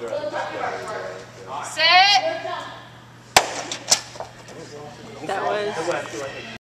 Set. That was.